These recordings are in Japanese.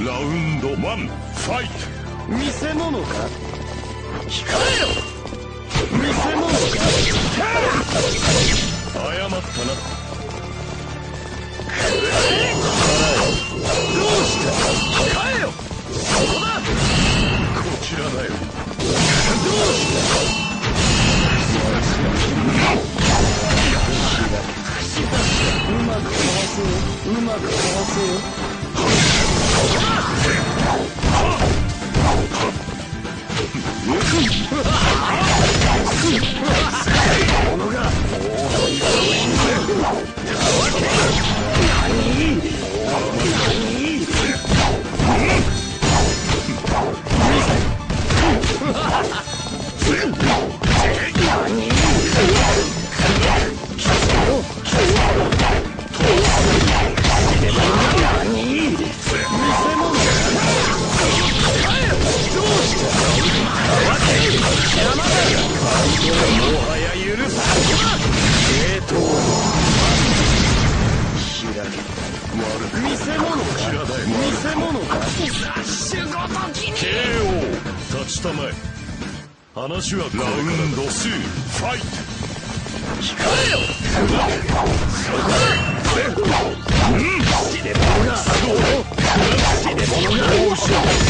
ラウンドワンファイト。見せ物か？控えろ！見せ物か？謝ったな。どうした控えよそこだ？こちらだよ。どうしたうまくかわせようまくかわせよ見せ物かちらだよ見せ物か。KO 立ちたまえ話はラウンド2ファイト立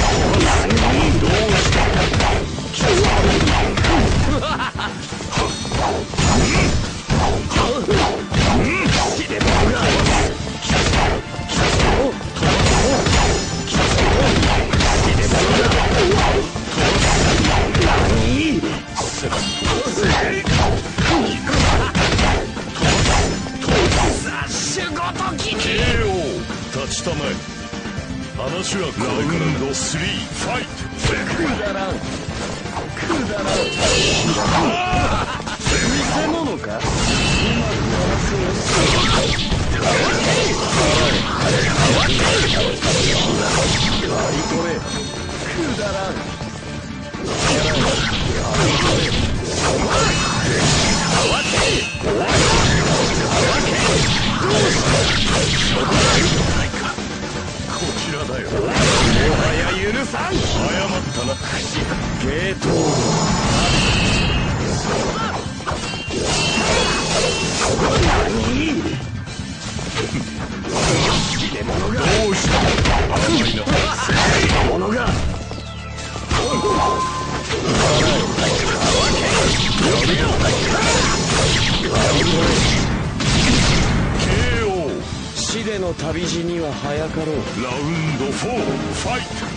ちたまえ話はラウンド3ファイくだらんくだらん見せ物かうまくかわせよ割り取れくだらんよ。もはや許さん。謝ったな。ゲートどうの旅路には早かろう。ラウンド4ファイト。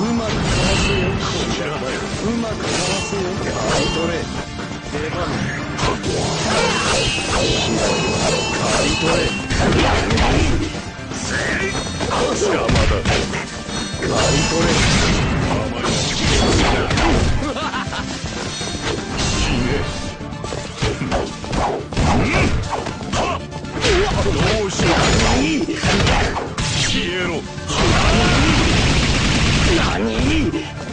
うまくかわせよこちらだようまくかわせよ刈り取れ出番。消えろ何